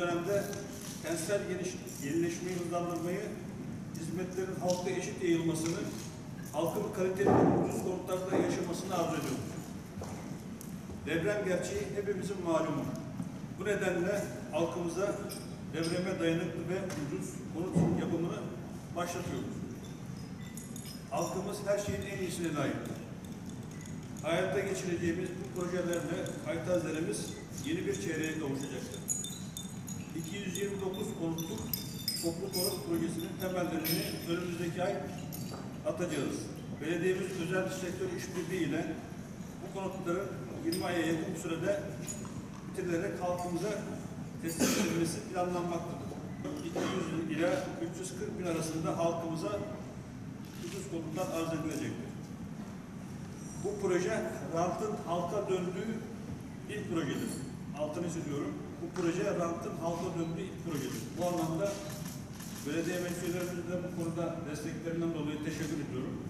dönemde kentsel geniş, yenileşmeyi hızlandırmayı, hizmetlerin halka eşit yayılmasını, halkın kaliteli ve ucuz konutlarda yaşamasını arzu ediyoruz. Deprem gerçeği hepimizin malumu. Bu nedenle halkımıza depreme dayanıklı ve ucuz konut yapımını başlatıyoruz. Halkımız her şeyin en iyisine layıktır. Hayata geçireceğimiz bu projelerle Aytazlarımız yeni bir çeyreğe kavuşacaktır. Toplu konut projesinin temellerini önümüzdeki ay atacağız. Belediyemiz özel sektör işbirliği ile bu konutların 20 aya yakın sürede bitirilerek halkımıza teslim edilmesi planlanmaktadır. 200 ila 340 bin arasında halkımıza ucuz konutlar arz edilecektir. Bu proje rantın halka döndüğü ilk projedir. Altını çiziyorum. Bu proje rantın halka döndüğü ilk projedir. Bu anlamda belediye meclislerimize bu konuda desteklerinden dolayı teşekkür ediyorum.